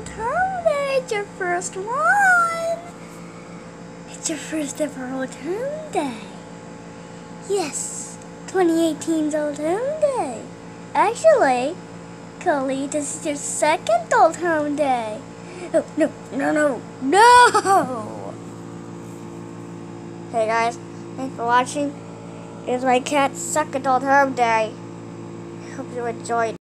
Old Home Day. It's your first one. It's your first ever Old Home Day. Yes, 2018's Old Home Day. Actually, Coley, this is your second Old Home Day. Oh, no, no, no, no! Hey guys, thanks for watching. Here's my cat's second Old Home Day. Hope you enjoyed.